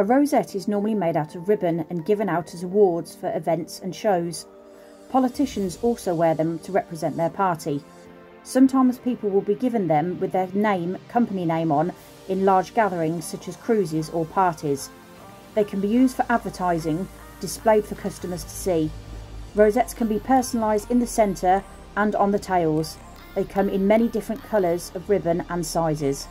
A rosette is normally made out of ribbon and given out as awards for events and shows. Politicians also wear them to represent their party. Sometimes people will be given them with their name, company name on, in large gatherings such as cruises or parties. They can be used for advertising, displayed for customers to see. Rosettes can be personalised in the centre and on the tails. They come in many different colours of ribbon and sizes.